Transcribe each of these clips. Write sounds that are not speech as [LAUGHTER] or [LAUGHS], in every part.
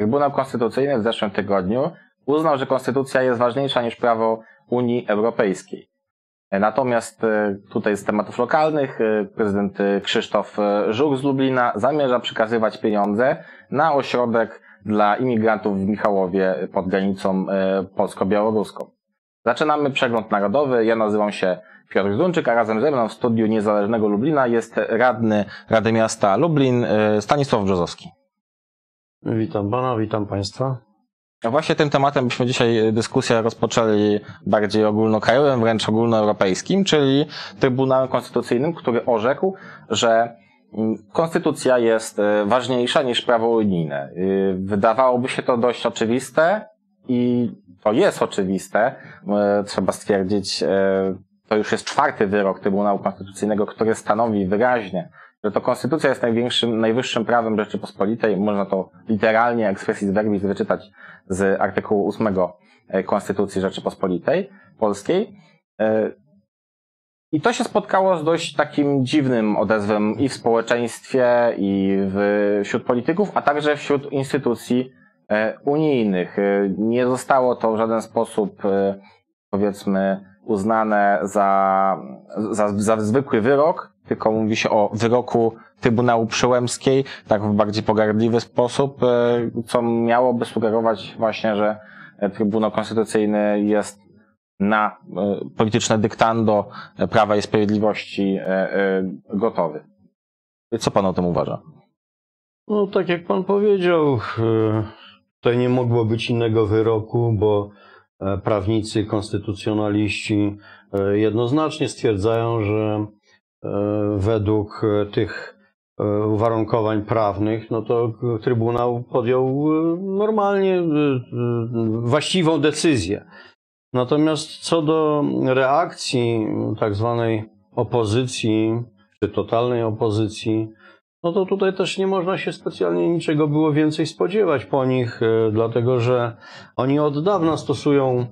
Trybunał Konstytucyjny w zeszłym tygodniu uznał, że konstytucja jest ważniejsza niż prawo Unii Europejskiej. Natomiast e, tutaj z tematów lokalnych e, prezydent Krzysztof Żuk z Lublina zamierza przekazywać pieniądze na ośrodek dla imigrantów w Michałowie pod granicą polsko-białoruską. Zaczynamy przegląd narodowy. Ja nazywam się Piotr Dunczyk, a razem ze mną w studiu Niezależnego Lublina jest radny Rady Miasta Lublin Stanisław Brzozowski. Witam Pana, witam Państwa. Właśnie tym tematem byśmy dzisiaj dyskusję rozpoczęli bardziej ogólnokrajowym, wręcz ogólnoeuropejskim, czyli Trybunałem Konstytucyjnym, który orzekł, że mm, konstytucja jest e, ważniejsza niż prawo unijne. E, wydawałoby się to dość oczywiste i to jest oczywiste. E, trzeba stwierdzić, to już jest czwarty wyrok Trybunału Konstytucyjnego, który stanowi wyraźnie, że to konstytucja jest największym, najwyższym prawem Rzeczypospolitej. Można to literalnie expressis verbis wyczytać z artykułu 8 e, Konstytucji Rzeczypospolitej Polskiej. E, I to się spotkało z dość takim dziwnym odezwem i w społeczeństwie, i wśród polityków, a także wśród instytucji e, unijnych. Nie zostało to w żaden sposób, powiedzmy, uznane za, za, za zwykły wyrok, tylko mówi się o wyroku Trybunału Przyłębskiej, tak w bardziej pogardliwy sposób, e, co miałoby sugerować właśnie, że Trybunał Konstytucyjny jest na e, polityczne dyktando Prawa i Sprawiedliwości e, gotowy. Co pan o tym uważa? No, tak jak pan powiedział, tutaj nie mogło być innego wyroku, bo prawnicy, konstytucjonaliści jednoznacznie stwierdzają, że według tych E, uwarunkowań prawnych, no to Trybunał podjął e, normalnie e, właściwą decyzję. Natomiast co do reakcji tak zwanej opozycji, czy totalnej opozycji, no to tutaj też nie można się specjalnie niczego było więcej spodziewać po nich, dlatego że oni od dawna stosują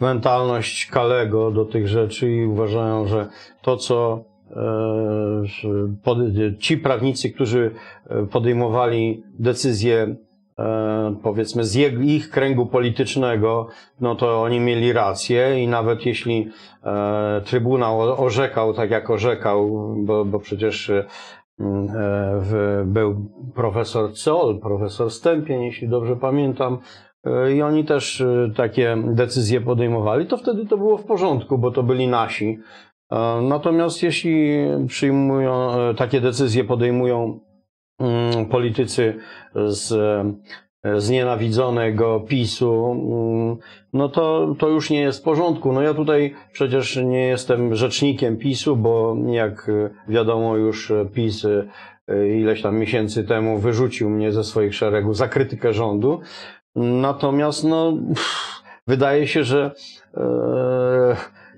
mentalność Kalego do tych rzeczy i uważają, że to, co E, ci prawnicy, którzy e, podejmowali decyzje e, powiedzmy z ich kręgu politycznego, no to oni mieli rację i nawet jeśli Trybunał orzekał tak jak orzekał, bo, bo przecież był profesor Col, profesor Stępień, jeśli dobrze pamiętam, i oni też takie decyzje podejmowali, to wtedy to było w porządku, bo to byli nasi. E, natomiast jeśli przyjmują, e, takie decyzje podejmują mm, politycy z e, znienawidzonego PiSu, mm, no to, to już nie jest w porządku. No ja tutaj przecież nie jestem rzecznikiem PiSu, bo jak wiadomo już PiS ileś tam miesięcy temu wyrzucił mnie ze swoich szeregów za krytykę rządu. Natomiast no, wydaje się, że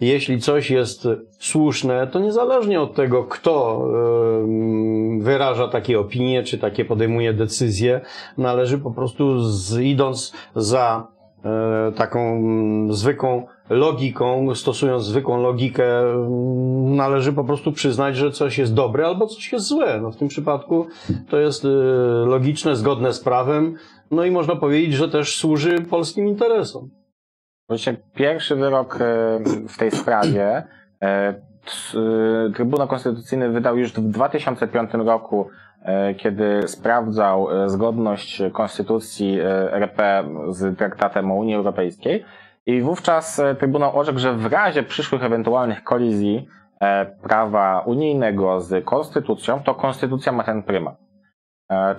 jeśli coś jest słuszne, to niezależnie od tego, kto wyraża takie opinie, czy takie podejmuje decyzje, należy po prostu, z, idąc za e, taką zwykłą logiką, stosując zwykłą logikę, należy po prostu przyznać, że coś jest dobre albo coś jest złe. No w tym przypadku to jest e, logiczne, zgodne z prawem, no i można powiedzieć, że też służy polskim interesom. Właśnie pierwszy wyrok e, w tej sprawie e, Trybunał Konstytucyjny wydał już w 2005 roku, e, kiedy sprawdzał zgodność Konstytucji RP z traktatem o Unii Europejskiej. I wówczas Trybunał orzekł, że w razie przyszłych ewentualnych kolizji prawa unijnego z konstytucją, to konstytucja ma ten prymat.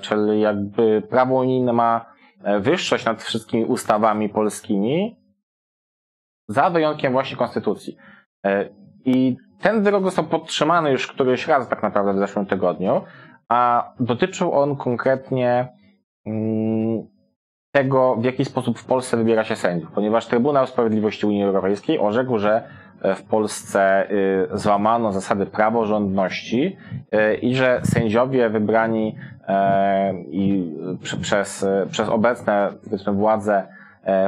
Czyli jakby prawo unijne ma wyższość nad wszystkimi ustawami polskimi, za wyjątkiem właśnie konstytucji. E, I ten wyrok został podtrzymany już któryś raz tak naprawdę w zeszłym tygodniu, a dotyczył on konkretnie mm, tego, w jaki sposób w Polsce wybiera się sędziów, ponieważ Trybunał Sprawiedliwości Unii Europejskiej orzekł, że e, w Polsce y, złamano zasady praworządności y, i że sędziowie wybrani e, i przez, przez obecne władze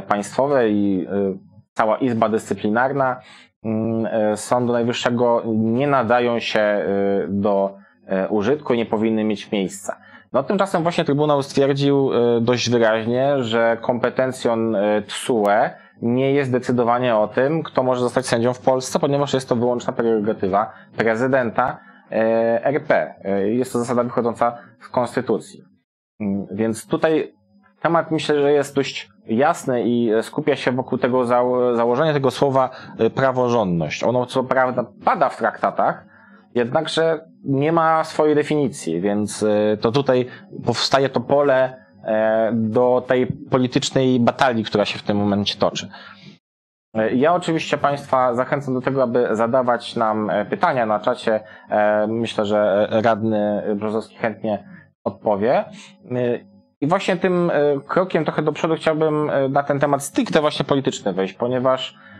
państwowe i y, cała Izba Dyscyplinarna mm, e, Sądu Najwyższego nie nadają się e, do e, użytku i nie powinny mieć miejsca. No tymczasem właśnie Trybunał stwierdził e, dość wyraźnie, że kompetencją e, TSUE nie jest decydowanie o tym, kto może zostać sędzią w Polsce, ponieważ jest to wyłączna prerogatywa prezydenta e, RP. Jest to zasada wychodząca z konstytucji. Mm, więc tutaj temat myślę, że jest dość jasny i skupia się wokół tego założenia tego słowa praworządność. Ono co prawda pada w traktatach, jednakże nie ma swojej definicji, więc e, to tutaj powstaje to pole e, do tej politycznej batalii, która się w tym momencie toczy. E, ja oczywiście Państwa zachęcam do tego, aby zadawać nam pytania na czacie. Myślę, że radny Brzozowski chętnie odpowie. I właśnie tym krokiem trochę do przodu chciałbym na ten temat stricte właśnie polityczny wejść, ponieważ E,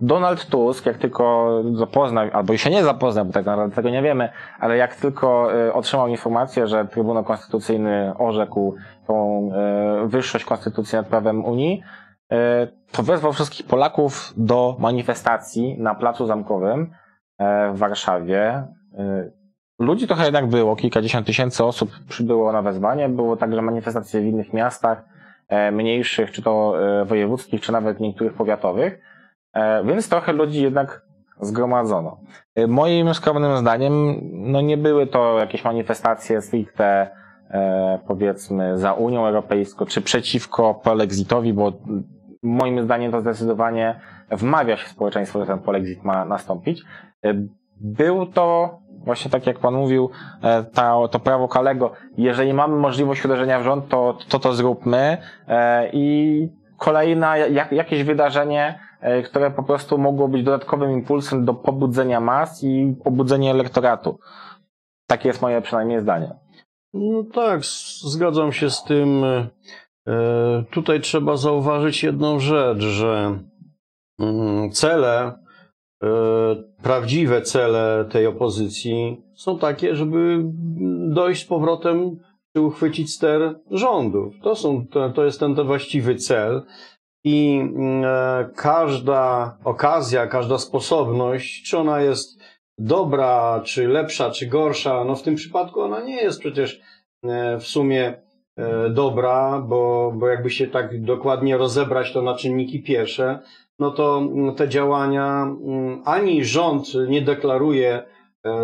Donald Tusk, jak tylko zapoznał, albo się nie zapoznał, bo tak naprawdę tego nie wiemy, ale jak tylko e, otrzymał informację, że Trybunał Konstytucyjny orzekł tą e, wyższość konstytucji nad prawem Unii, to wezwał wszystkich Polaków do manifestacji na Placu Zamkowym w Warszawie. Ludzi trochę jednak było, kilkadziesiąt tysięcy osób przybyło na wezwanie, było także manifestacje w innych miastach, mniejszych, czy to wojewódzkich, czy nawet niektórych powiatowych. E, więc trochę ludzi jednak zgromadzono. E, moim skromnym zdaniem, no nie były to jakieś manifestacje stricte, e, powiedzmy, za Unią Europejską, czy przeciwko polexitowi, bo moim zdaniem to zdecydowanie wmawia się społeczeństwo, że ten polexit ma nastąpić. Był to, właśnie tak jak pan mówił, ta, to prawo Kalego. Jeżeli mamy możliwość uderzenia w rząd, to to, to zróbmy. I kolejne jak, jakieś wydarzenie, które po prostu mogło być dodatkowym impulsem do pobudzenia mas i pobudzenia elektoratu. Takie jest moje przynajmniej zdanie. No tak, zgadzam się z tym. E, tutaj trzeba zauważyć jedną rzecz, że mm, cele, e, prawdziwe cele tej opozycji są takie, żeby dojść z powrotem czy uchwycić ster rządów. To, są, to, to jest ten właściwy cel i mm, e, każda okazja, każda sposobność, czy ona jest dobra, czy lepsza, czy gorsza, no w tym przypadku ona nie jest przecież e, w sumie e, dobra, bo, bo jakby się tak dokładnie rozebrać to na czynniki pierwsze, no to mm, te działania mm, ani rząd nie deklaruje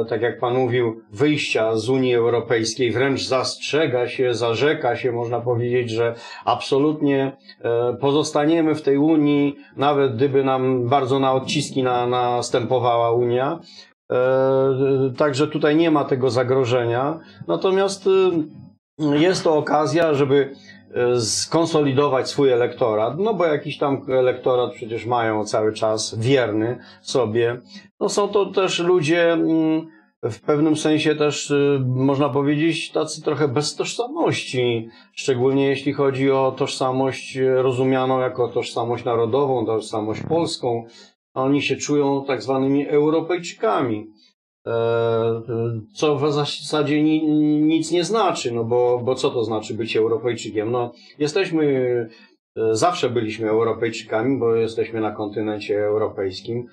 tak jak Pan mówił, wyjścia z Unii Europejskiej, wręcz zastrzega się, zarzeka się, można powiedzieć, że absolutnie e, pozostaniemy w tej Unii, nawet gdyby nam bardzo na odciski na, następowała Unia. E, także tutaj nie ma tego zagrożenia. Natomiast jest to okazja, żeby skonsolidować swój elektorat, no bo jakiś tam elektorat przecież mają cały czas wierny sobie. No są to też ludzie mm, w pewnym sensie też y, można powiedzieć tacy trochę bez tożsamości, szczególnie jeśli chodzi o tożsamość rozumianą jako tożsamość narodową, tożsamość polską. Oni się czują tak zwanymi Europejczykami. E, co w zasadzie nic nie znaczy, no bo, bo co to znaczy być Europejczykiem? No, jesteśmy, e, zawsze byliśmy Europejczykami, bo jesteśmy na kontynencie europejskim.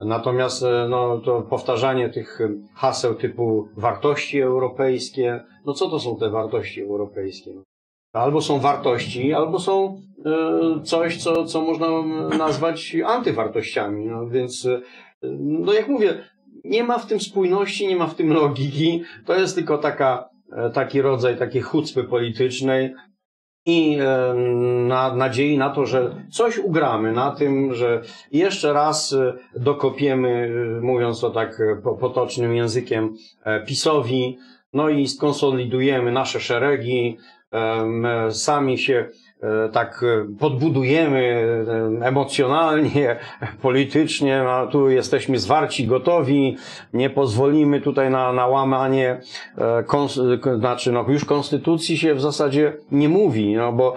Natomiast e, no, to powtarzanie tych haseł typu wartości europejskie, no co to są te wartości europejskie? Albo są wartości, albo są coś, co, co można nazwać antywartościami. No więc, no jak mówię, nie ma w tym spójności, nie ma w tym logiki. To jest tylko taka, e, taki rodzaj takiej chucpy politycznej i e, na, nadziei na to, że coś ugramy na tym, że jeszcze raz e, dokopiemy, mówiąc to tak potocznym językiem, PiSowi, no i skonsolidujemy nasze szeregi, sami się tak e, podbudujemy e, emocjonalnie, [LAUGHS] politycznie, no, tu jesteśmy zwarci, gotowi, nie pozwolimy tutaj na, na łamanie, znaczy no, już konstytucji się w zasadzie nie mówi, no bo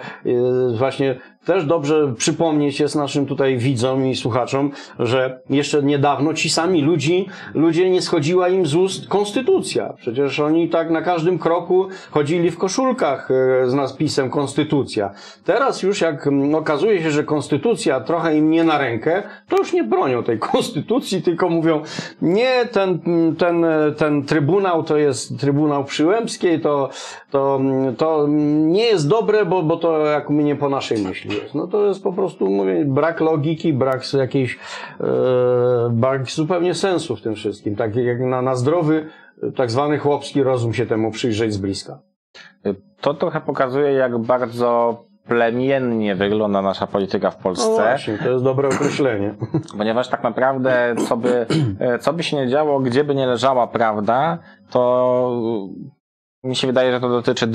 właśnie też dobrze przypomnieć jest naszym tutaj widzom i słuchaczom, że jeszcze niedawno ci sami ludzi, ludzie nie schodziła im z ust konstytucja. Przecież oni tak na każdym kroku chodzili w koszulkach z naspisem konstytucja. teraz już jak okazuje się, że konstytucja trochę im nie na rękę, to już nie bronią tej [LAUGHS] konstytucji, tylko mówią, nie, ten, ten, ten trybunał to jest trybunał przyłębskiej, to, to, to nie jest dobre, bo, bo to jak my nie po naszej myśli jest. No to jest po prostu, mówię, brak logiki, brak jakiejś, e, brak zupełnie sensu w tym wszystkim. Tak jak na, na zdrowy, tak zwany chłopski rozum się temu przyjrzeć z bliska. To trochę pokazuje, jak bardzo plemiennie wygląda nasza polityka w No Polsce. właśnie, to jest dobre określenie. [LAUGHS] Ponieważ tak naprawdę, co by, e, co by się nie działo, gdzie by nie leżała prawda, to e, mi się wydaje, że to dotyczy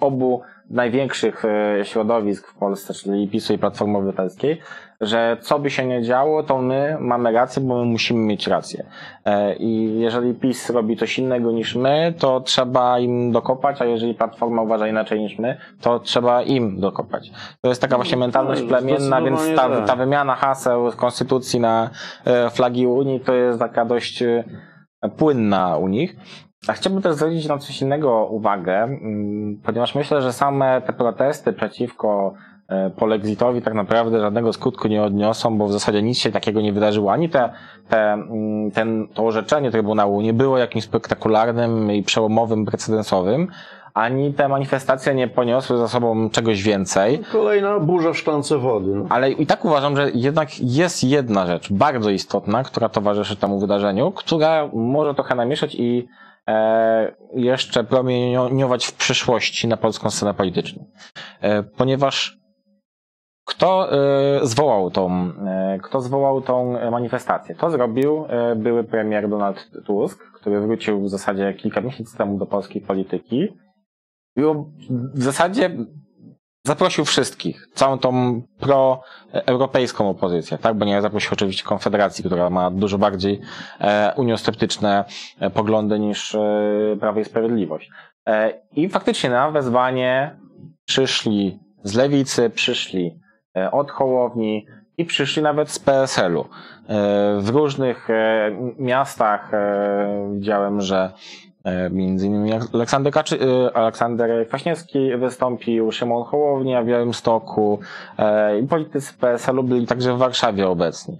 obu największych e, środowisk w Polsce, czyli PiSu i Platformy Obywatelskiej, że co by się nie działo, to my mamy rację, bo my musimy mieć rację. E, I jeżeli PiS robi coś innego niż my, to trzeba im dokopać, a jeżeli Platforma uważa inaczej niż my, to trzeba im dokopać. To jest taka właśnie mentalność tak, plemienna, więc ta, tak. ta wymiana haseł z konstytucji na e, flagi Unii to jest taka dość płynna u nich. A chciałbym też zwrócić na coś innego uwagę, mm, ponieważ myślę, że same te protesty przeciwko e, polexitowi tak naprawdę żadnego skutku nie odniosą, bo w zasadzie nic się takiego nie wydarzyło. Ani te, te, mm, ten, to orzeczenie Trybunału nie było jakimś spektakularnym i przełomowym, precedensowym, ani te manifestacje nie poniosły za sobą czegoś więcej. Kolejna burza w szklance wody. No. Ale i tak uważam, że jednak jest jedna rzecz bardzo istotna, która towarzyszy temu wydarzeniu, która może trochę namieszać i jeszcze promieniować w przyszłości na polską scenę polityczną. E, ponieważ kto e, zwołał tą, e, kto zwołał tą manifestację? To zrobił e, były premier Donald Tusk, który wrócił w zasadzie kilka miesięcy temu do polskiej polityki. O- w zasadzie zaprosił wszystkich, całą tą proeuropejską opozycję, tak? Bo nie zaprosił oczywiście Konfederacji, która ma dużo bardziej e, uniosceptyczne e, poglądy niż e, Prawo i Sprawiedliwość. E, I faktycznie na wezwanie przyszli z lewicy, przyszli e, od Hołowni i przyszli nawet z PSL-u. E, w różnych e, miastach e, widziałem, że Między innymi Aleksander, Kaczy, e, Aleksander Kwaśniewski wystąpił, Szymon Hołownia w Białymstoku e, i politycy PSL-u byli także w Warszawie obecni.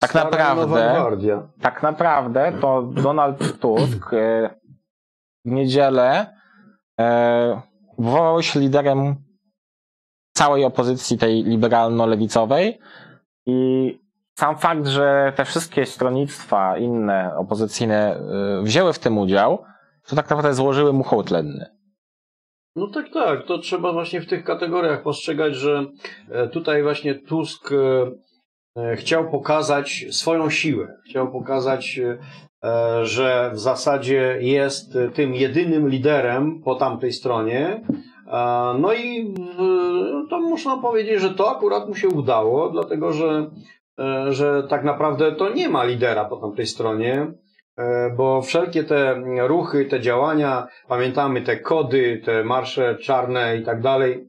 Tak Stara naprawdę, tak naprawdę to Donald Tusk e, w niedzielę e, wywołał się liderem całej opozycji tej liberalno-lewicowej i sam fakt, że te wszystkie stronnictwa inne opozycyjne e, wzięły w tym udział, to tak naprawdę złożyły mu hołd lenny. No tak, tak. To trzeba właśnie w tych kategoriach postrzegać, że e, tutaj właśnie Tusk e, e, chciał pokazać swoją siłę. Chciał pokazać, że w zasadzie jest tym jedynym liderem po tamtej stronie. No i to można powiedzieć, że to akurat mu się udało, dlatego że, że tak naprawdę to nie ma lidera po tamtej stronie. E, bo wszelkie te ruchy, te działania, pamiętamy te kody, te marsze czarne i tak dalej,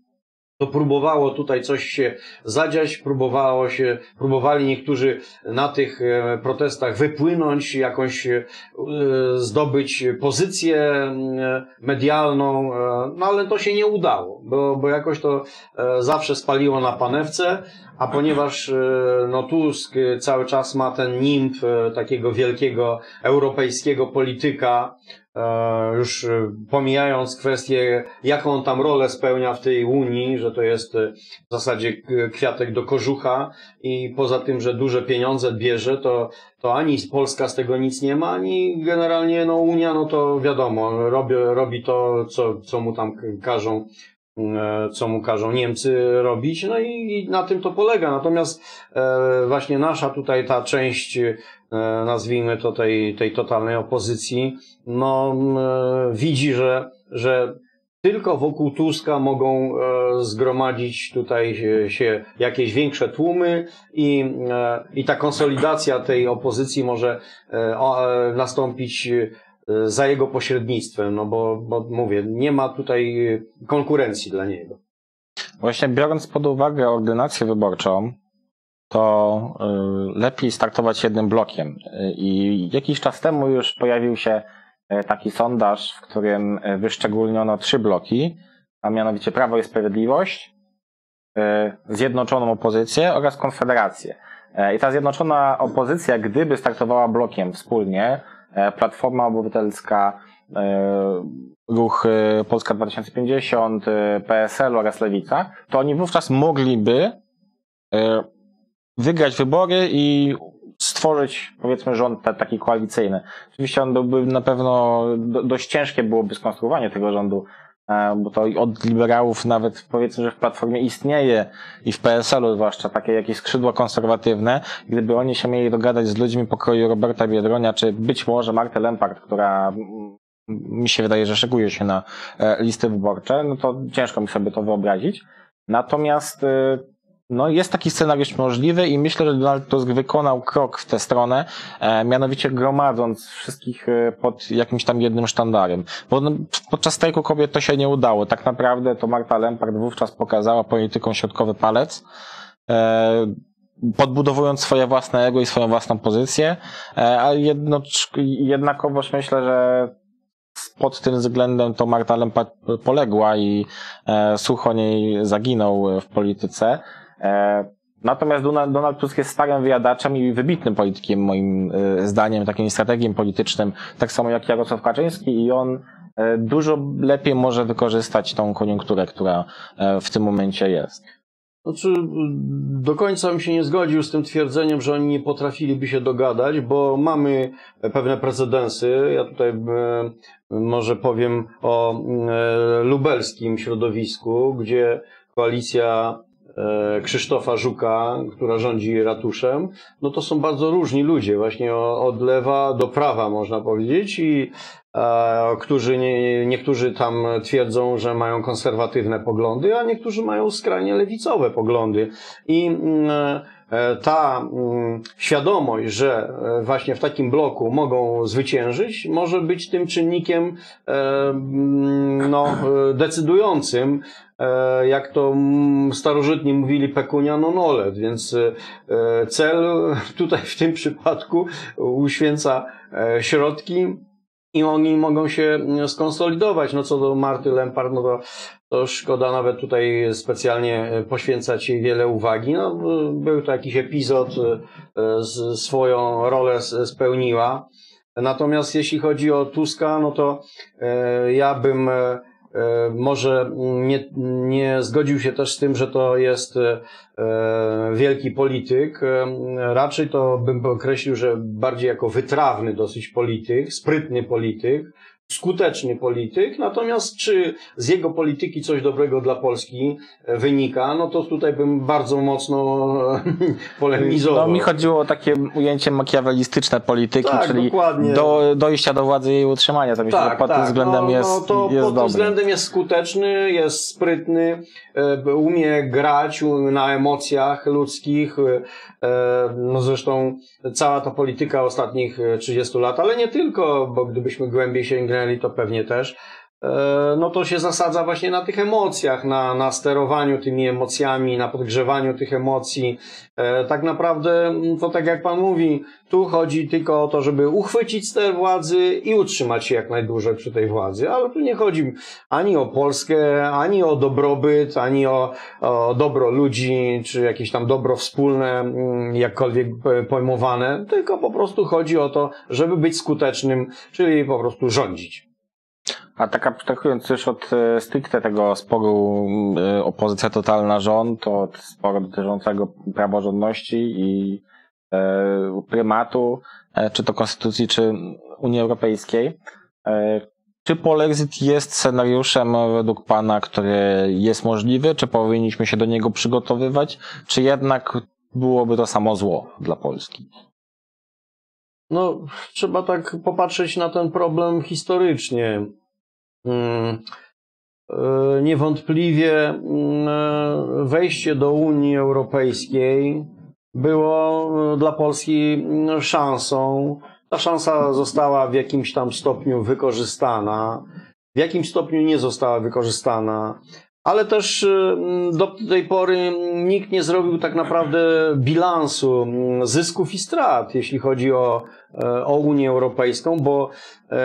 to próbowało tutaj coś się zadziać, próbowało się, próbowali niektórzy na tych e, protestach wypłynąć, jakąś e, zdobyć pozycję medialną, no ale to się nie udało, bo, bo jakoś to zawsze spaliło na panewce, a ponieważ e, no, Tusk e, cały czas ma ten nimb e, takiego wielkiego europejskiego polityka, już pomijając kwestię, jaką tam rolę spełnia w tej Unii, że to jest w zasadzie kwiatek do kożucha i poza tym, że duże pieniądze bierze, to, to ani Polska z tego nic nie ma, ani generalnie no, Unia, no to wiadomo, robi, robi to, co, co mu tam każą co mu każą Niemcy robić, no i, i na tym to polega. Natomiast e, właśnie nasza tutaj ta część, e, nazwijmy to tej, tej totalnej opozycji, no e, widzi, że, że tylko wokół Tuska mogą e, zgromadzić tutaj się, jakieś większe tłumy i, e, i ta konsolidacja tej opozycji może e, e, nastąpić e, za jego pośrednictwem, no bo, bo mówię, nie ma tutaj e, konkurencji dla niego. Właśnie biorąc pod uwagę ordynację wyborczą, to y, lepiej startować jednym blokiem. Y, I jakiś czas temu już pojawił się y, taki sondaż, w którym y, wyszczególniono trzy bloki, a mianowicie Prawo i Sprawiedliwość, zjednoczoną opozycję oraz konfederację. I ta zjednoczona opozycja, gdyby startowała blokiem wspólnie, Platforma Obywatelska, ruch Polska 2050, PSL oraz Lewica, to oni wówczas mogliby wygrać wybory i stworzyć, powiedzmy, rząd taki koalicyjny. Oczywiście on byłby na pewno, dość ciężkie byłoby skonstruowanie tego rządu, e, bo to od liberałów nawet powiedzmy, że w Platformie istnieje i w PSL-u zwłaszcza takie jakieś skrzydła konserwatywne. Gdyby oni się mieli dogadać z ludźmi pokroju Roberta Biedronia, czy być może Martę Lempart, która mi się wydaje, że szykuje się na e, listy wyborcze, no to ciężko mi sobie to wyobrazić. Natomiast e, no jest taki scenariusz możliwy i myślę, że Donald Tusk wykonał krok w tę stronę, e, mianowicie gromadząc wszystkich e, pod jakimś tam jednym sztandarem. Bo no, podczas strajku kobiet to się nie udało. Tak naprawdę to Marta Lempart wówczas pokazała polityką środkowy palec, e, podbudowując swoje własne ego i swoją własną pozycję, e, a jedno, jednakowoż myślę, że pod tym względem to Marta Lempart poległa i e, słuch o niej zaginął w polityce. E, natomiast Donald Tusk jest starym wyjadaczem i wybitnym politykiem, moim e, zdaniem, takim strategiem politycznym, tak samo jak Jarosław Kaczyński i on e, dużo lepiej może wykorzystać tą koniunkturę, która w tym momencie jest. Znaczy, do końca bym się nie zgodził z tym twierdzeniem, że oni nie potrafiliby się dogadać, bo mamy pewne precedensy. Ja tutaj może powiem o lubelskim środowisku, gdzie koalicja Krzysztofa Żuka, która rządzi ratuszem, no to są bardzo różni ludzie, właśnie od lewa do prawa można powiedzieć i e, którzy nie, niektórzy tam twierdzą, że mają konserwatywne poglądy, a niektórzy mają skrajnie lewicowe poglądy. I mm, e, ta mm, świadomość, że właśnie w takim bloku mogą zwyciężyć, może być tym czynnikiem mm, no, decydującym E, jak to starożytni mówili, pecunia non olet, więc e, cel tutaj w tym przypadku uświęca e, środki i oni mogą się skonsolidować. No co do Marty Lempart, no to, to szkoda nawet tutaj specjalnie poświęcać jej wiele uwagi. No, był to jakiś epizod, swoją rolę spełniła. Natomiast jeśli chodzi o Tuska, no to ja bym E, może nie, nie zgodził się też z tym, że to jest e, wielki polityk. E, raczej to bym określił, że bardziej jako wytrawny dosyć polityk, sprytny polityk, skuteczny polityk, natomiast czy z jego polityki coś dobrego dla Polski wynika, no to tutaj bym bardzo mocno [LAUGHS] polemizował. No mi chodziło o takie ujęcie makiawelistyczne polityki, tak, czyli do, dojścia do władzy i jej utrzymania. To myślę, tak, pod tak. tym względem no, jest, no to jest pod dobry. tym względem jest skuteczny, jest sprytny, e, umie grać na emocjach ludzkich, e, no zresztą cała ta polityka ostatnich 30 lat, ale nie tylko, bo gdybyśmy głębiej sięgnęli to pewnie też, e, no to się zasadza właśnie na tych emocjach, na, na sterowaniu tymi emocjami, na podgrzewaniu tych emocji. E, tak naprawdę, mm, to tak jak Pan mówi, tu chodzi tylko o to, żeby uchwycić ster władzy i utrzymać się jak najdłużej przy tej władzy, ale tu nie chodzi ani o Polskę, ani o dobrobyt, ani o, o dobro ludzi, czy jakieś tam dobro wspólne, mm, jakkolwiek pojmowane, tylko po prostu chodzi o to, żeby być skutecznym, czyli po prostu rządzić. A tak abstrahując już od e, stricte tego sporu e, opozycja totalna rząd, od sporu dotyczącego praworządności i e, prymatu, czy to konstytucji, czy Unii Europejskiej. Czy polexit jest scenariuszem według Pana, który jest możliwy? Czy powinniśmy się do niego przygotowywać? Czy jednak byłoby to samo zło dla Polski? No, trzeba tak popatrzeć na ten problem historycznie. Mm, e, niewątpliwie mm, e, wejście do Unii Europejskiej było e, dla Polski mm, szansą. Ta szansa została w jakimś tam stopniu wykorzystana, w jakim stopniu nie została wykorzystana, ale też y, do tej pory nikt nie zrobił tak naprawdę bilansu zysków i strat, jeśli chodzi o, o Unię Europejską, bo e,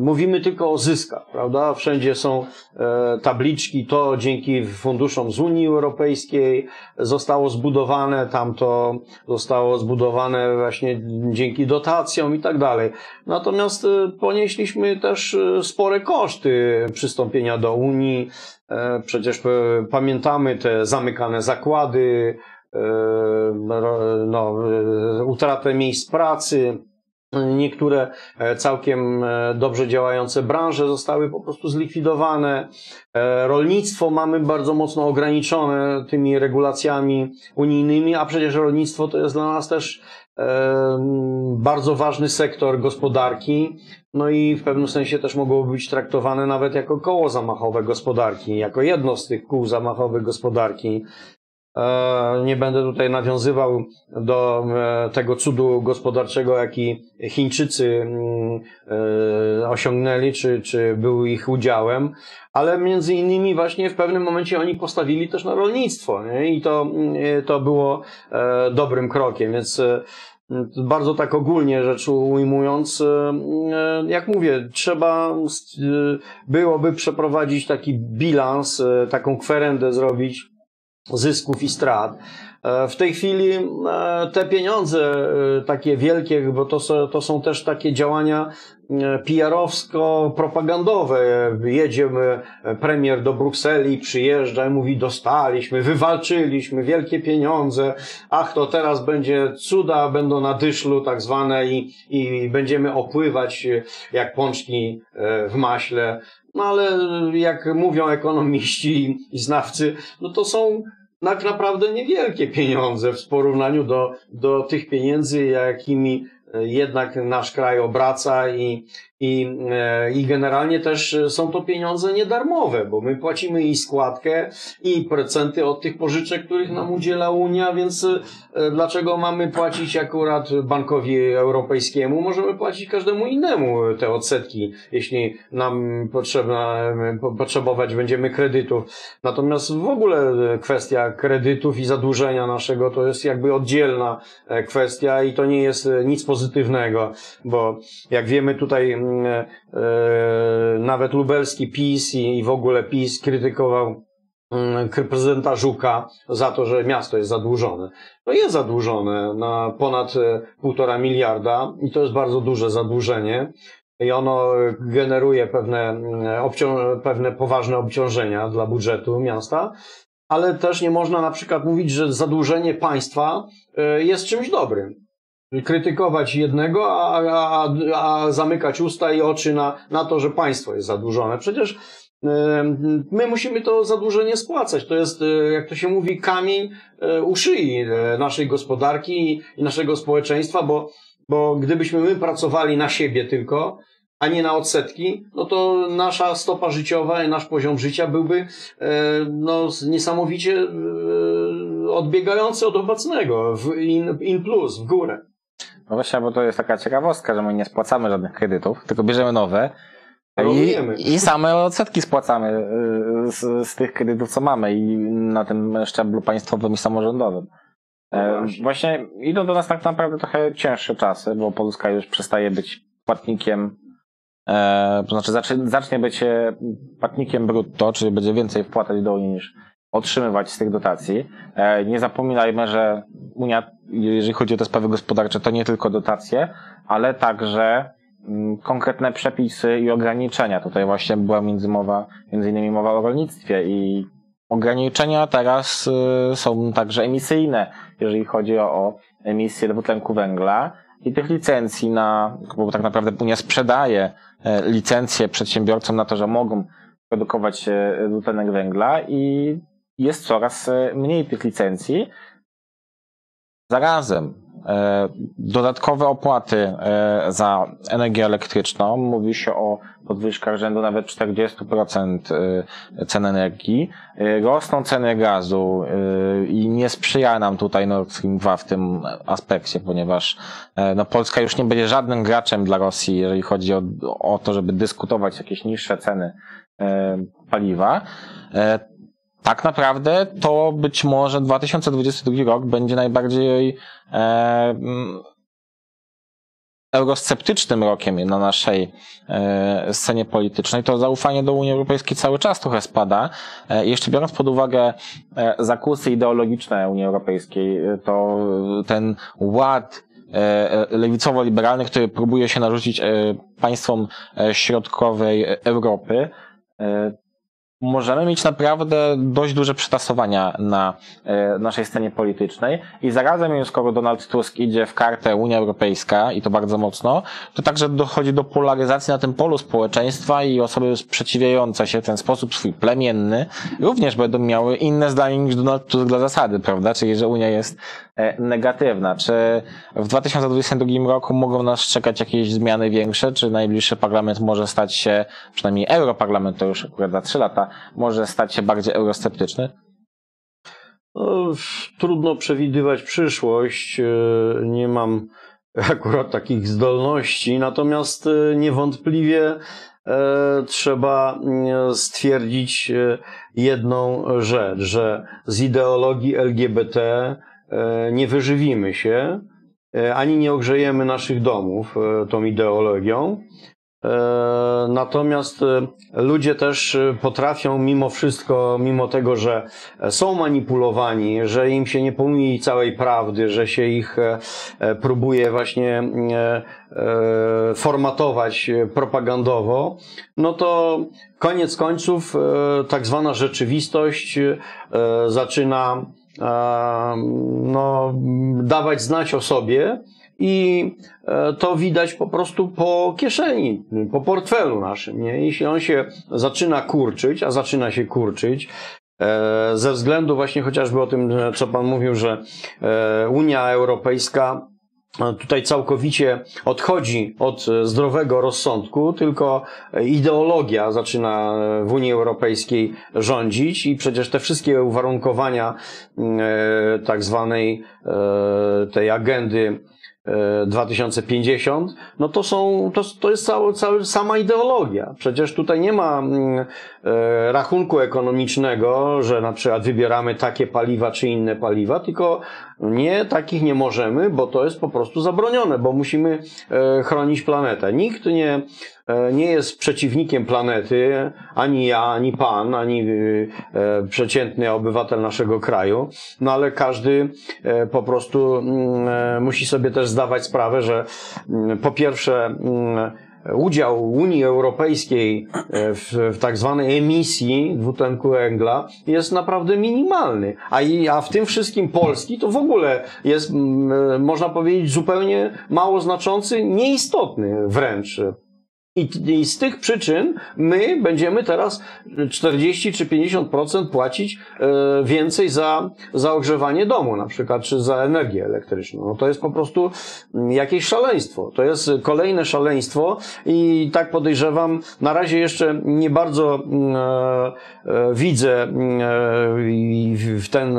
mówimy tylko o zyskach, prawda? Wszędzie są e, tabliczki, to dzięki funduszom z Unii Europejskiej zostało zbudowane, tamto zostało zbudowane właśnie dzięki dotacjom i tak dalej. Natomiast e, ponieśliśmy też e, spore koszty przystąpienia do Unii, E, przecież e, pamiętamy te zamykane zakłady, e, no, utratę miejsc pracy. Niektóre całkiem dobrze działające branże zostały po prostu zlikwidowane. Rolnictwo mamy bardzo mocno ograniczone tymi regulacjami unijnymi, a przecież rolnictwo to jest dla nas też bardzo ważny sektor gospodarki, no i w pewnym sensie też mogłoby być traktowane nawet jako koło zamachowe gospodarki, jako jedno z tych kół zamachowych gospodarki. E, nie będę tutaj nawiązywał do e, tego cudu gospodarczego, jaki Chińczycy mm, e, osiągnęli, czy, czy był ich udziałem, ale między innymi właśnie w pewnym momencie oni postawili też na rolnictwo nie? i to, to było dobrym krokiem, więc bardzo tak ogólnie rzecz ujmując, jak mówię, trzeba byłoby przeprowadzić taki bilans, taką kwerendę zrobić zysków i strat. E, w tej chwili e, te pieniądze e, takie wielkie, bo to to są też takie działania PR-owsko-propagandowe. Jedziemy, premier do Brukseli przyjeżdża i mówi dostaliśmy, wywalczyliśmy wielkie pieniądze, ach to teraz będzie cuda, będą na dyszlu tak zwane i, i będziemy opływać jak pączki w maśle. No ale jak mówią ekonomiści i znawcy, no to są tak naprawdę niewielkie pieniądze w porównaniu do, do tych pieniędzy, jakimi jednak nasz kraj obraca i, i, e, I generalnie też są to pieniądze niedarmowe, bo my płacimy i składkę, i procenty od tych pożyczek, których nam udziela Unia, więc e, dlaczego mamy płacić akurat Bankowi Europejskiemu? Możemy płacić każdemu innemu te odsetki, jeśli nam potrzebna, potrzebować będziemy kredytów. Natomiast w ogóle kwestia kredytów i zadłużenia naszego to jest jakby oddzielna e, kwestia i to nie jest nic pozytywnego, bo jak wiemy tutaj E, e, nawet lubelski PiS i w ogóle PiS krytykował mm, prezydenta Żuka za to, że miasto jest zadłużone. To jest zadłużone na ponad e, półtora miliarda i to jest bardzo duże zadłużenie i ono generuje pewne, mm, pewne poważne obciążenia dla budżetu miasta, ale też nie można na przykład mówić, że zadłużenie państwa jest czymś dobrym krytykować jednego, a, a, a zamykać usta i oczy na, na to, że państwo jest zadłużone. Przecież My musimy to zadłużenie spłacać. To jest, e, jak to się mówi, kamień e, u szyi e, naszej gospodarki i naszego społeczeństwa, bo, bo gdybyśmy my pracowali na siebie tylko, a nie na odsetki, no to nasza stopa życiowa i nasz poziom życia byłby no, niesamowicie odbiegający od obecnego, w in, in plus, w górę. No właśnie, bo to jest taka ciekawostka, że my nie spłacamy żadnych kredytów, tylko bierzemy nowe i, i same odsetki spłacamy y, z, z tych kredytów, co mamy i na tym szczeblu państwowym i samorządowym. No e, właśnie. właśnie idą do nas tak naprawdę trochę cięższe czasy, bo Polska już przestaje być płatnikiem, e, to znaczy zacznie, zacznie być e, płatnikiem brutto, czyli będzie więcej wpłacać do Unii niż otrzymywać z tych dotacji. E, nie zapominajmy, że Unia, jeżeli chodzi o te sprawy gospodarcze, to nie tylko dotacje, ale także mm, konkretne przepisy i ograniczenia. Tutaj właśnie była między, mowa, między innymi mowa o rolnictwie i ograniczenia teraz y, są także emisyjne, jeżeli chodzi o, emisję dwutlenku węgla i tych licencji na, bo tak naprawdę Unia sprzedaje e, licencje przedsiębiorcom na to, że mogą produkować e, dwutlenek węgla i jest coraz e, mniej tych licencji. Zarazem e, dodatkowe opłaty e, za energię elektryczną, mówi się o podwyżkach rzędu nawet 40% cen energii. Rosną ceny gazu i nie sprzyja nam tutaj Nord Stream 2 w tym aspekcie, ponieważ no, Polska już nie będzie żadnym graczem dla Rosji, jeżeli chodzi o, o to, żeby dyskutować jakieś niższe ceny paliwa. Tak naprawdę to być może 2022 rok będzie najbardziej eurosceptycznym rokiem na naszej e, scenie politycznej, to zaufanie do Unii Europejskiej cały czas trochę spada. E, jeszcze biorąc pod uwagę e, zakusy ideologiczne Unii Europejskiej, to ten ład lewicowo-liberalny, który próbuje się narzucić państwom środkowej Europy, możemy mieć naprawdę dość duże przetasowania na e, naszej scenie politycznej i zarazem, skoro Donald Tusk idzie w kartę Unia Europejska i to bardzo mocno, to także dochodzi do polaryzacji na tym polu społeczeństwa i osoby sprzeciwiające się w ten sposób swój plemienny również będą miały inne zdanie niż Donald Tusk dla zasady, prawda? Czyli, że Unia jest negatywna. Czy w 2022 roku mogą nas czekać jakieś zmiany większe? Czy najbliższy parlament może stać się, przynajmniej Europarlament to już akurat za trzy lata, może stać się bardziej eurosceptyczny? No, trudno przewidywać przyszłość. E, nie mam [LAUGHS] akurat takich zdolności, natomiast e, niewątpliwie e, trzeba stwierdzić jedną rzecz, że z ideologii LGBT nie wyżywimy się, ani nie ogrzejemy naszych domów tą ideologią. E, natomiast e, ludzie też e, potrafią mimo wszystko, mimo tego, że są manipulowani, że im się nie pomówi całej prawdy, że się ich próbuje właśnie formatować propagandowo, no to koniec końców tak zwana rzeczywistość zaczyna no, dawać znać o sobie i e, to widać po prostu po kieszeni, po portfelu naszym. Nie? Jeśli on się zaczyna kurczyć, a zaczyna się kurczyć, e, ze względu właśnie chociażby o tym, co Pan mówił, że e, Unia Europejska tutaj całkowicie odchodzi od zdrowego rozsądku, tylko ideologia zaczyna w Unii Europejskiej rządzić i przecież te wszystkie uwarunkowania tak zwanej tej agendy 2050, no to są, to, to jest cała, cała, sama ideologia. Przecież tutaj nie ma mm, e, rachunku ekonomicznego, że na przykład wybieramy takie paliwa czy inne paliwa, tylko nie, takich nie możemy, bo to jest po prostu zabronione, bo musimy e, chronić planetę. Nikt nie, e, nie jest przeciwnikiem planety, ani ja, ani pan, ani e, przeciętny obywatel naszego kraju, no ale każdy po prostu mm, musi sobie też zdawać sprawę, że mm, po pierwsze, mm, udział Unii Europejskiej e, w, w tak zwanej emisji dwutlenku węgla jest naprawdę minimalny. A, i, a w tym wszystkim Polski to w ogóle jest, e, można powiedzieć, zupełnie mało znaczący, nieistotny wręcz i, I, z tych przyczyn my będziemy teraz 40 czy 50% płacić e, więcej za, za ogrzewanie domu na przykład, czy za energię elektryczną. No to jest po prostu mm, jakieś szaleństwo. To jest kolejne szaleństwo i tak podejrzewam, na razie jeszcze nie bardzo e, e, widzę mm, w ten,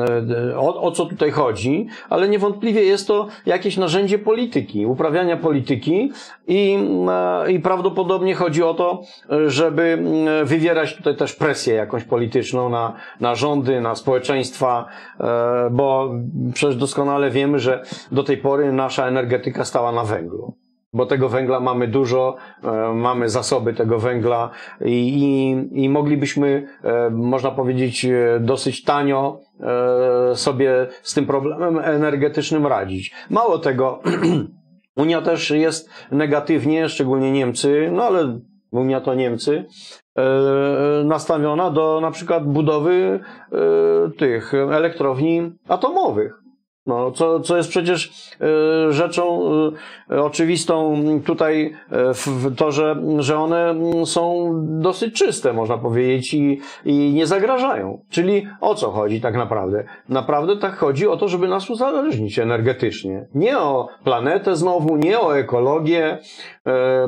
o, o co tutaj chodzi, ale niewątpliwie jest to jakieś narzędzie polityki, uprawiania polityki i, i prawdopodobnie prawdopodobnie chodzi o to, żeby mm, wywierać tutaj też presję jakąś polityczną na, na rządy, na społeczeństwa, e, bo przecież doskonale wiemy, że do tej pory nasza energetyka stała na węglu bo tego węgla mamy dużo, e, mamy zasoby tego węgla i, i, i moglibyśmy, e, można powiedzieć, dosyć tanio sobie z tym problemem energetycznym radzić. Mało tego, [CLEARS THROAT] Unia też jest negatywnie, szczególnie Niemcy, no ale Unia to Niemcy, e, nastawiona do na przykład budowy e, tych elektrowni atomowych. No, co, co jest przecież y, rzeczą y, oczywistą tutaj y, to, że, że one są dosyć czyste, można powiedzieć, i, i nie zagrażają. Czyli o co chodzi tak naprawdę? Naprawdę tak chodzi o to, żeby nas uzależnić energetycznie. Nie o planetę znowu, nie o ekologię,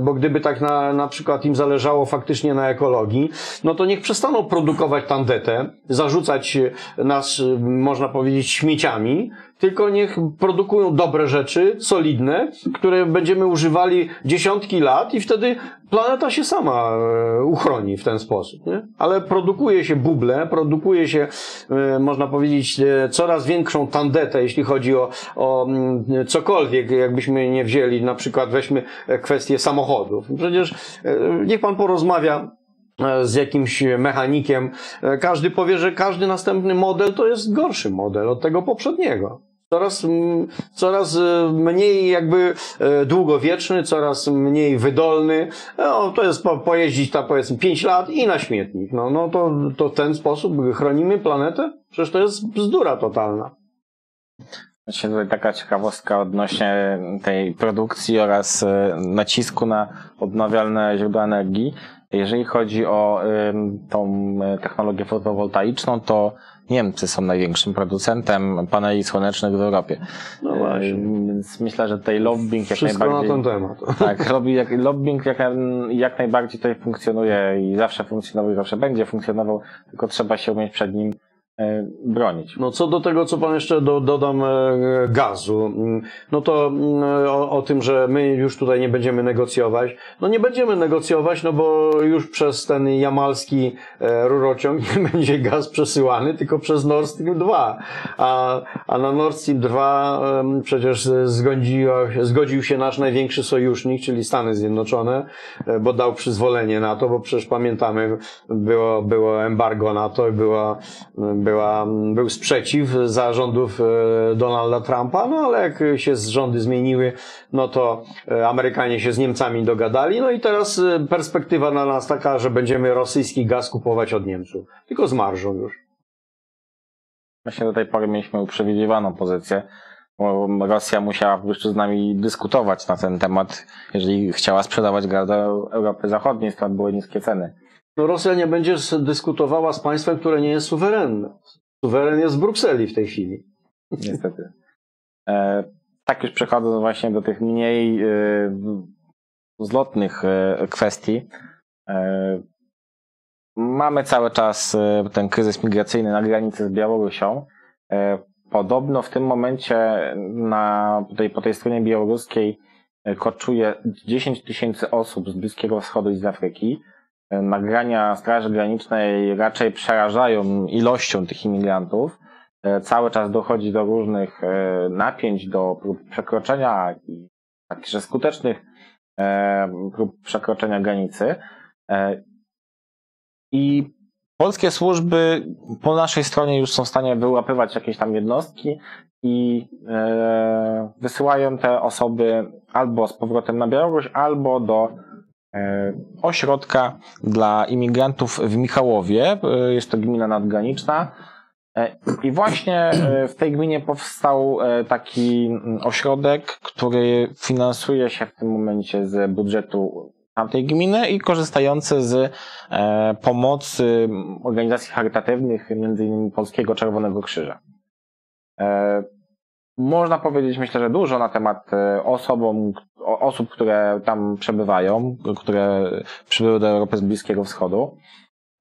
bo gdyby tak na, na przykład im zależało faktycznie na ekologii, no to niech przestaną produkować tandetę, zarzucać nas, można powiedzieć, śmieciami, tylko niech produkują dobre rzeczy, solidne, które będziemy używali dziesiątki lat i wtedy planeta się sama e, uchroni w ten sposób, nie? Ale produkuje się buble, produkuje się, e, można powiedzieć, e, coraz większą tandetę, jeśli chodzi o, o mm, cokolwiek, jakbyśmy nie wzięli, na przykład weźmy kwestię samochodów. Przecież niech pan porozmawia z jakimś mechanikiem, każdy powie, że każdy następny model to jest gorszy model od tego poprzedniego. Coraz, coraz e, mniej jakby e, długowieczny, coraz mniej wydolny. No, to jest po, pojeździć tam powiedzmy 5 lat i na śmietnik. No, no to, to w ten sposób chronimy planetę? Przecież to jest bzdura totalna. Właśnie tutaj taka ciekawostka odnośnie tej produkcji oraz e, nacisku na odnawialne źródła energii. Jeżeli chodzi o tą technologię fotowoltaiczną, to Niemcy są największym producentem paneli słonecznych w Europie. No właśnie. E, Więc myślę, że tutaj lobbying jak Wszystko na najbardziej... ten temat. [LAUGHS] Tak, jak, lobbying jak, jak najbardziej tutaj funkcjonuje i zawsze funkcjonował i zawsze będzie funkcjonował, tylko trzeba się umieć przed nim bronić. No co do tego, co pan jeszcze do, dodam e, gazu, mm, no to mm, o, o tym, że my już tutaj nie będziemy negocjować. No nie będziemy negocjować, no bo już przez ten jamalski e, rurociąg [LAUGHS] nie będzie gaz przesyłany, tylko przez Nord Stream 2. A, a na Nord Stream 2 em, przecież zgodził, zgodził się nasz największy sojusznik, czyli Stany Zjednoczone, e, bo dał przyzwolenie na to, bo przecież pamiętamy, było, było embargo na to i była, była, był sprzeciw za rządów e, Donalda Trumpa, no ale jak się rządy zmieniły, no to e, Amerykanie się z Niemcami dogadali, no i teraz e, perspektywa na nas taka, że będziemy rosyjski gaz kupować od Niemców, tylko z marżą już. Właśnie do tej pory mieliśmy uprzywilejowaną pozycję, Rosja musiała jeszcze z nami dyskutować na ten temat, jeżeli chciała sprzedawać gaz do Europy Zachodniej, stąd były niskie ceny. No Rosja nie będzie dyskutowała z państwem, które nie jest suwerenne. Suweren jest w Brukseli w tej chwili. niestety. E, tak już przechodząc właśnie do tych mniej e, zlotnych e, kwestii. E, mamy cały czas e, ten kryzys migracyjny na granicy z Białorusią. E, podobno w tym momencie na, tutaj po tej stronie białoruskiej koczuje 10 tysięcy osób z Bliskiego Wschodu i z Afryki. Nagrania Straży Granicznej raczej przerażają ilością tych imigrantów. E, Cały czas dochodzi do różnych e, napięć, do prób przekroczenia także skutecznych e, prób przekroczenia granicy. I polskie służby po naszej stronie już są w stanie wyłapywać jakieś tam jednostki i wysyłają te osoby albo z powrotem na Białoruś, albo do ośrodka dla imigrantów w Michałowie. E, Jest to gmina nadgraniczna. E, I właśnie e, w tej gminie powstał e, taki mm, ośrodek, który finansuje się w tym momencie z budżetu tamtej gminy i korzystający z e, pomocy organizacji charytatywnych, innymi Polskiego Czerwonego Krzyża. E, Można powiedzieć, myślę, że dużo na temat e, osobom, osób, które tam przebywają, które przybyły do Europy z Bliskiego Wschodu.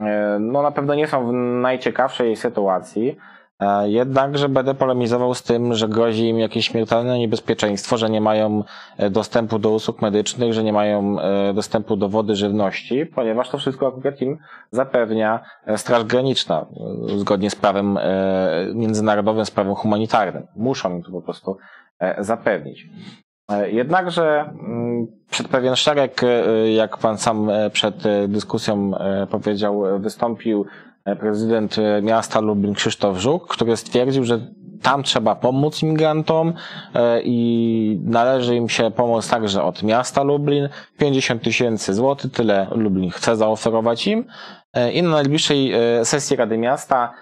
E, No na pewno nie są w najciekawszej sytuacji, e, jednakże będę polemizował z tym, że grozi im jakieś śmiertelne niebezpieczeństwo, że nie mają e, dostępu do usług medycznych, że nie mają dostępu do wody, żywności, ponieważ to wszystko akurat im zapewnia Straż Graniczna, zgodnie z prawem międzynarodowym, z prawem humanitarnym. Muszą im to po prostu zapewnić. E, Jednakże mm, przed pewien szereg, e, jak pan sam e, przed dyskusją powiedział, wystąpił prezydent miasta Lublin Krzysztof Żuk, który stwierdził, że tam trzeba pomóc imigrantom i należy im się pomoc także od miasta Lublin. 50 tysięcy złotych, tyle Lublin chce zaoferować im. I na najbliższej sesji Rady Miasta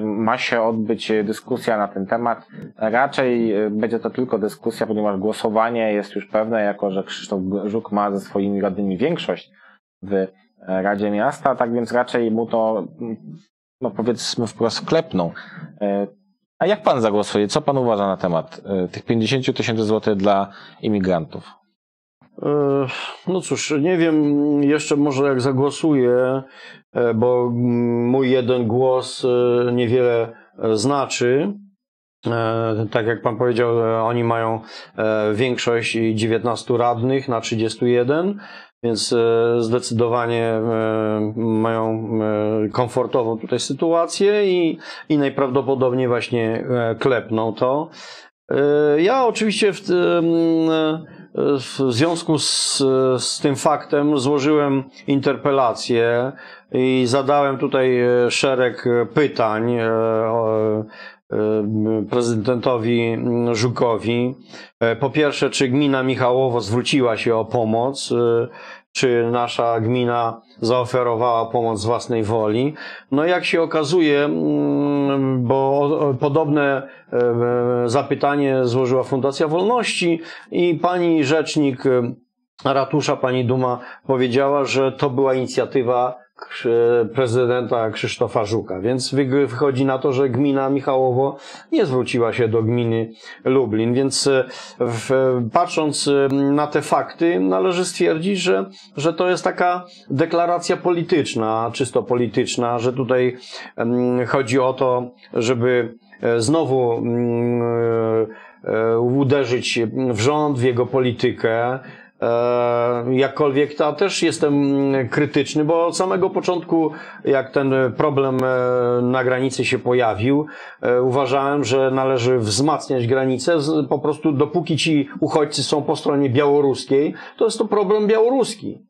ma się odbyć dyskusja na ten temat. Raczej e, będzie to tylko dyskusja, ponieważ głosowanie jest już pewne, jako że Krzysztof Żuk ma ze swoimi radnymi większość w e, Radzie Miasta, tak więc raczej mu to, mm, no powiedzmy wprost, klepną. E, A jak pan zagłosuje? Co pan uważa na temat e, tych 50 tysięcy złotych dla imigrantów? No cóż, nie wiem jeszcze może jak zagłosuję, e, bo mój jeden głos e, niewiele e, znaczy. Tak jak pan powiedział, oni mają większość i 19 radnych na 31. więc zdecydowanie mają komfortową tutaj sytuację i, i najprawdopodobniej właśnie klepną to. Ja oczywiście w, w związku z, z tym faktem złożyłem interpelację i zadałem tutaj szereg pytań prezydentowi Żukowi. Po pierwsze, czy gmina Michałowo zwróciła się o pomoc? Czy nasza gmina zaoferowała pomoc z własnej woli? No jak się okazuje, bo podobne zapytanie złożyła Fundacja Wolności i pani rzecznik ratusza, pani Duma powiedziała, że to była inicjatywa prezydenta Krzysztofa Żuka. Więc wychodzi na to, że gmina Michałowo nie zwróciła się do gminy Lublin. Więc e, w, patrząc e, na te fakty, należy stwierdzić, że, że to jest taka deklaracja polityczna, czysto polityczna, że tutaj chodzi o to, żeby e, znowu uderzyć w rząd, w jego politykę, E, jakkolwiek ja też jestem krytyczny, bo od samego początku, jak ten problem e, na granicy się pojawił, e, uważałem, że należy wzmacniać granicę. Po prostu dopóki ci uchodźcy są po stronie białoruskiej, to jest to problem białoruski.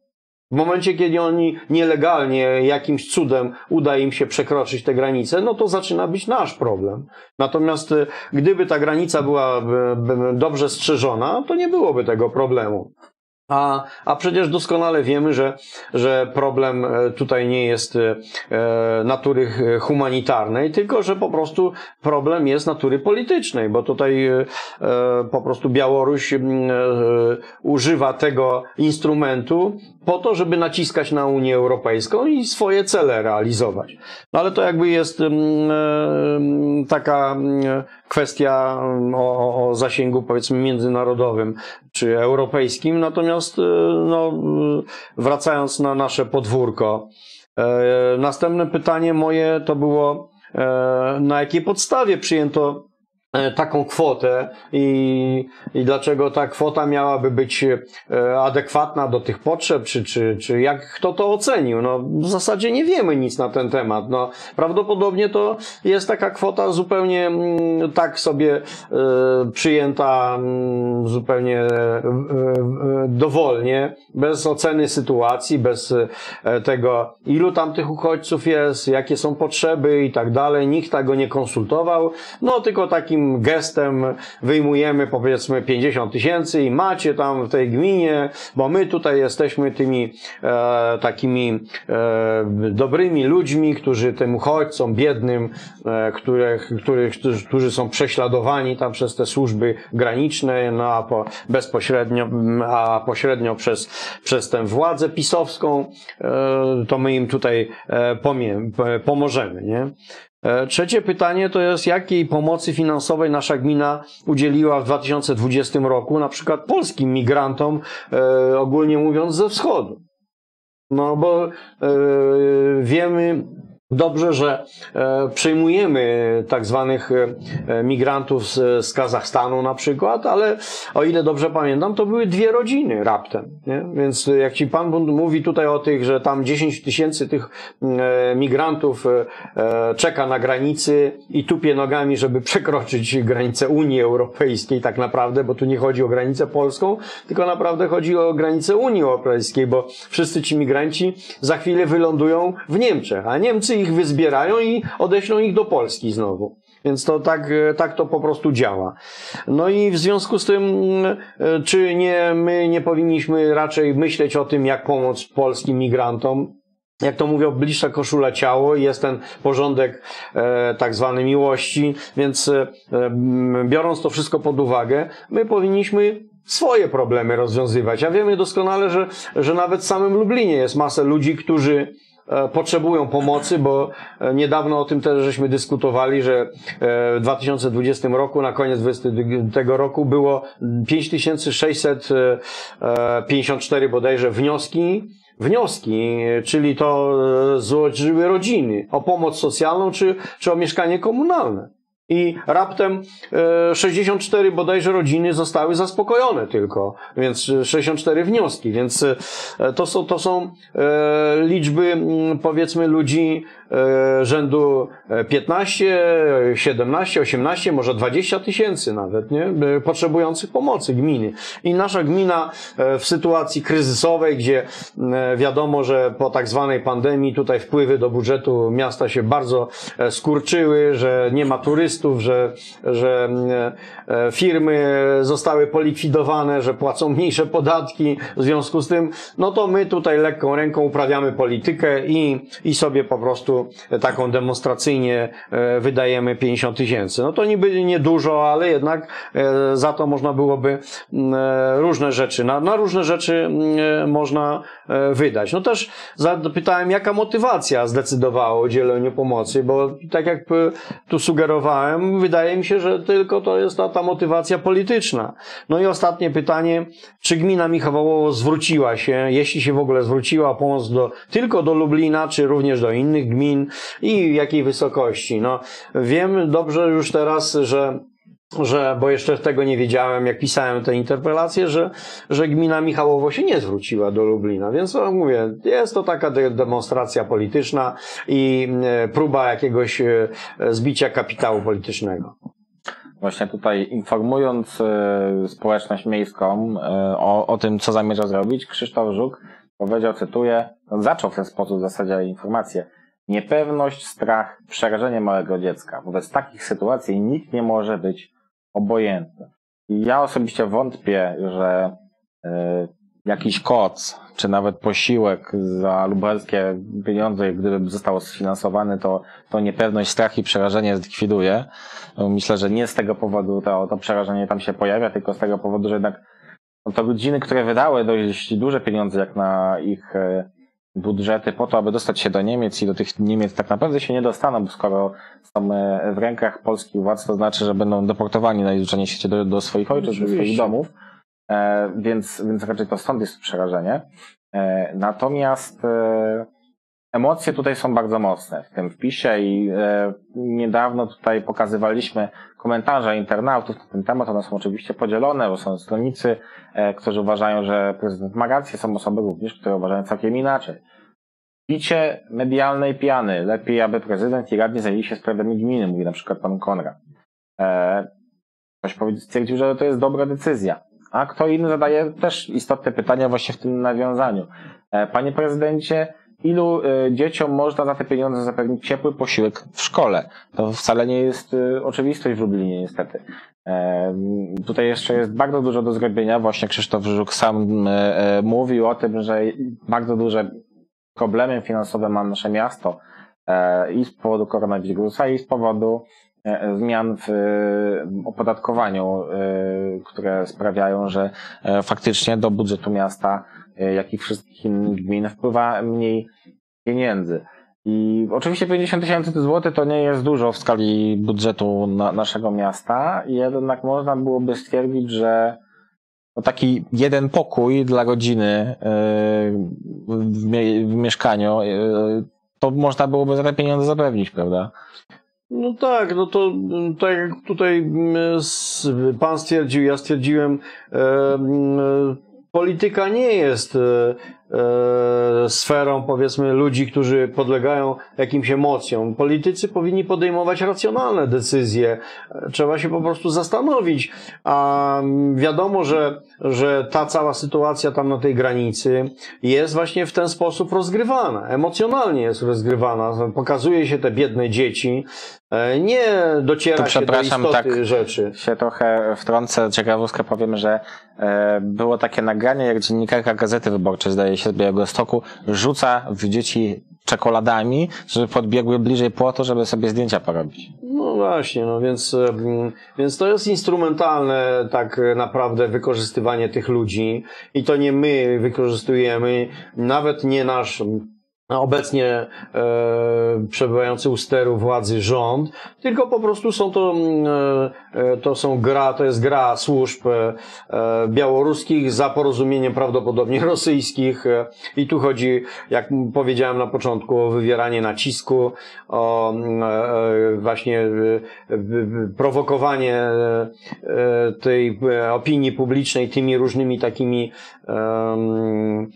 W momencie, kiedy oni nielegalnie, jakimś cudem uda im się przekroczyć te granice, no to zaczyna być nasz problem. Natomiast gdyby ta granica była dobrze strzeżona, to nie byłoby tego problemu. A, a przecież doskonale wiemy, że, że problem e, tutaj nie jest e, natury humanitarnej, tylko że po prostu problem jest natury politycznej, bo tutaj e, po prostu Białoruś używa tego instrumentu po to, żeby naciskać na Unię Europejską i swoje cele realizować. No ale to jakby jest taka kwestia o, o zasięgu powiedzmy międzynarodowym czy europejskim, natomiast no, wracając na nasze podwórko, następne pytanie moje to było, na jakiej podstawie przyjęto E, taką kwotę i, i dlaczego ta kwota miałaby być e, adekwatna do tych potrzeb, czy, czy, czy jak kto to ocenił. No, w zasadzie nie wiemy nic na ten temat. No, prawdopodobnie to jest taka kwota zupełnie mm, tak sobie e, przyjęta mm, zupełnie dowolnie, bez oceny sytuacji, bez tego, ilu tam tych uchodźców jest, jakie są potrzeby i tak dalej. Nikt tego nie konsultował. No, tylko takim gestem wyjmujemy powiedzmy 50 tysięcy i macie tam w tej gminie, bo my tutaj jesteśmy tymi e, takimi e, dobrymi ludźmi, którzy tym uchodźcom biednym, e, których, których, którzy, są prześladowani tam przez te służby graniczne, no a po, bezpośrednio, a pośrednio przez, przez tę władzę pisowską, e, to my im tutaj e, pomie, pomożemy, nie? E, trzecie pytanie to jest, jakiej pomocy finansowej nasza gmina udzieliła w 2020 roku, na przykład polskim migrantom, e, ogólnie mówiąc, ze wschodu. No bo e, wiemy, Dobrze, że e, przyjmujemy tak zwanych e, migrantów z, z Kazachstanu na przykład, ale o ile dobrze pamiętam, to były dwie rodziny raptem. Nie? Więc jak ci pan mówi tutaj o tych, że tam 10 tysięcy tych e, migrantów czeka na granicy i tupie nogami, żeby przekroczyć granicę Unii Europejskiej tak naprawdę, bo tu nie chodzi o granicę polską, tylko naprawdę chodzi o granicę Unii Europejskiej, bo wszyscy ci migranci za chwilę wylądują w Niemczech, a Niemcy ich wyzbierają i odeślą ich do Polski znowu. Więc to tak, tak to po prostu działa. No i w związku z tym, e, czy nie, my nie powinniśmy raczej myśleć o tym, jak pomóc polskim migrantom, jak to mówią, bliższa koszula ciało jest ten porządek e, tak zwany miłości, więc e, biorąc to wszystko pod uwagę, my powinniśmy swoje problemy rozwiązywać. A wiemy doskonale, że, że nawet w samym Lublinie jest masę ludzi, którzy E, potrzebują pomocy, bo e, niedawno o tym też żeśmy dyskutowali, że e, w 2020 roku, na koniec tego roku było 5654 bodajże wnioski, wnioski, czyli to złożyły rodziny o pomoc socjalną czy, czy o mieszkanie komunalne. I raptem e, 64 bodajże rodziny zostały zaspokojone tylko, więc e, 64 wnioski, więc e, to są, to są e, liczby mm, powiedzmy ludzi e, rzędu e, 15, 17, 18, może 20 tysięcy nawet, nie? E, potrzebujących pomocy gminy. I nasza gmina e, w sytuacji kryzysowej, gdzie wiadomo, że po tak zwanej pandemii tutaj wpływy do budżetu miasta się bardzo skurczyły, że nie ma turystów, że, że firmy zostały polikwidowane, że płacą mniejsze podatki. W związku z tym, no to my tutaj lekką ręką uprawiamy politykę i, i sobie po prostu taką demonstracyjnie e, wydajemy 50 tysięcy. No to niby niedużo, ale jednak e, za to można byłoby e, różne rzeczy, na, na różne rzeczy można wydać. No też zapytałem, jaka motywacja zdecydowała o udzieleniu pomocy, bo tak jak tu sugerowałem, wydaje mi się, że tylko to jest ta, ta motywacja polityczna. No i ostatnie pytanie, czy gmina Michałowo zwróciła się, jeśli się w ogóle zwróciła pomoc do, tylko do Lublina, czy również do innych gmin i jakiej wysokości? No, wiem dobrze już teraz, że że, bo jeszcze tego nie wiedziałem, jak pisałem tę interpelację, że, że gmina Michałowo się nie zwróciła do Lublina. Więc no, mówię, jest to taka de- demonstracja polityczna i e, próba jakiegoś e, zbicia kapitału politycznego. Właśnie tutaj informując e, społeczność miejską e, o, o tym, co zamierza zrobić, Krzysztof Żuk powiedział, cytuję, zaczął w ten sposób w zasadzie informację. Niepewność, strach, przerażenie małego dziecka. Wobec takich sytuacji nikt nie może być obojętny. I ja osobiście wątpię, że e, jakiś koc, czy nawet posiłek za lubelskie pieniądze, gdyby został sfinansowany, to, to niepewność, strach i przerażenie zlikwiduje. Myślę, że nie z tego powodu to, to przerażenie tam się pojawia, tylko z tego powodu, że jednak no to rodziny, które wydały dość duże pieniądze jak na ich e, budżety po to, aby dostać się do Niemiec i do tych Niemiec tak naprawdę się nie dostaną, bo skoro są e, w rękach polskich władz, to znaczy, że będą deportowani najzwyczajniej w świecie do, do swoich ojczyzn, do swoich domów. E, więc, więc raczej to stąd jest przerażenie. E, natomiast e, emocje tutaj są bardzo mocne w tym wpisie i e, niedawno tutaj pokazywaliśmy komentarze internautów na ten temat. One są oczywiście podzielone, bo są stronnicy, e, którzy uważają, że prezydent ma są osoby również, które uważają całkiem inaczej. Picie medialnej piany. Lepiej, aby prezydent i radni zajęli się sprawami gminy, mówi na przykład pan Konrad. E, ktoś stwierdził, że to jest dobra decyzja. A kto inny zadaje też istotne pytania właśnie w tym nawiązaniu. E, Panie prezydencie, ilu e, dzieciom można za te pieniądze zapewnić ciepły posiłek w szkole? To wcale nie jest e, oczywistość w Lublinie niestety. E, Tutaj jeszcze jest bardzo dużo do zrobienia. Właśnie Krzysztof Żuk sam mówił o tym, że bardzo duże problemy finansowe ma nasze miasto i z powodu koronawirusa, i z powodu zmian w opodatkowaniu, które sprawiają, że faktycznie do budżetu miasta, jak i wszystkich innych gmin wpływa mniej pieniędzy. I oczywiście 50 tysięcy złotych to nie jest dużo w skali budżetu na, naszego miasta, jednak można byłoby stwierdzić, że taki jeden pokój dla rodziny e, w, w mieszkaniu, e, to można byłoby za te pieniądze zapewnić, prawda? No tak, no to mm, tak jak tutaj mm, pan stwierdził, ja stwierdziłem, e, mm, polityka nie jest e, sferą powiedzmy ludzi, którzy podlegają jakimś emocjom. Politycy powinni podejmować racjonalne decyzje. Trzeba się po prostu zastanowić. A mm, wiadomo, że, że ta cała sytuacja tam na tej granicy jest właśnie w ten sposób rozgrywana. Emocjonalnie jest rozgrywana. Pokazuje się te biedne dzieci. E, Nie dociera się do istoty tak. rzeczy. Się trochę wtrącę, ciekawostkę powiem, że e, było takie nagranie, jak dziennikarka Gazety Wyborczej, zdaje się, z Białegostoku, rzuca w dzieci czekoladami, żeby podbiegły bliżej płotu, żeby sobie zdjęcia porobić. No właśnie, no więc, em, więc to jest instrumentalne tak naprawdę wykorzystywanie tych ludzi i to nie my wykorzystujemy, nawet nie nasz obecnie e, przebywający u steru władzy rząd, tylko po prostu są to, mm, e, e, to są gra, to jest gra służb e, e, białoruskich za porozumieniem prawdopodobnie [LAUGHS] rosyjskich. E, i tu chodzi, jak powiedziałem na początku, o wywieranie nacisku, o mm, e, e, właśnie e, e, prowokowanie e, e, tej e, opinii publicznej tymi różnymi takimi em,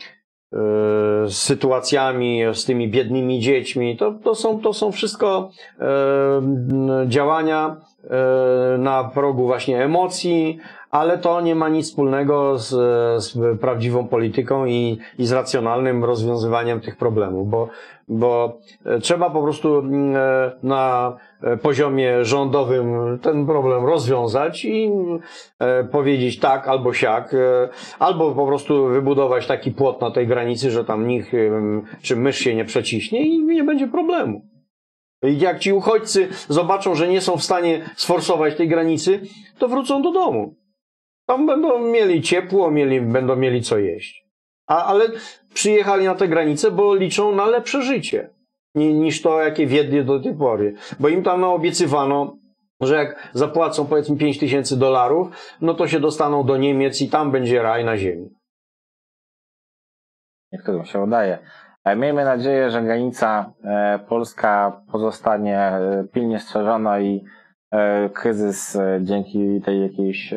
e, sytuacjami z tymi biednymi dziećmi. To, to, są, to są wszystko m, działania e, na progu właśnie emocji, ale to nie ma nic wspólnego z, z prawdziwą polityką i, i z racjonalnym rozwiązywaniem tych problemów, bo, bo e, trzeba po prostu mm, e, na e, poziomie rządowym ten problem rozwiązać i powiedzieć tak albo siak, albo po prostu wybudować taki płot na tej granicy, że tam nikt czy mysz się nie przeciśnie i nie będzie problemu. I jak ci uchodźcy zobaczą, że nie są w stanie sforsować tej granicy, to wrócą do domu. Tam będą mieli ciepło, mieli, będą mieli co jeść. A, ale przyjechali na tę granicę, bo liczą na lepsze życie ni- niż to, jakie wiedli do tej pory. Bo im tam obiecywano, że jak zapłacą powiedzmy 5 tysięcy dolarów, no to się dostaną do Niemiec i tam będzie raj na ziemi. Niektórym się udaje. Miejmy nadzieję, że granica e, polska pozostanie e, pilnie strzeżona i e, kryzys dzięki tej jakiejś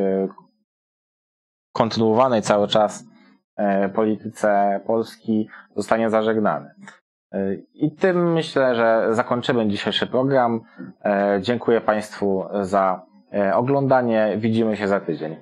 kontynuowanej cały czas polityce Polski zostanie zażegnany. E, I tym myślę, że zakończymy dzisiejszy program. E, Dziękuję Państwu za e, oglądanie. Widzimy się za tydzień.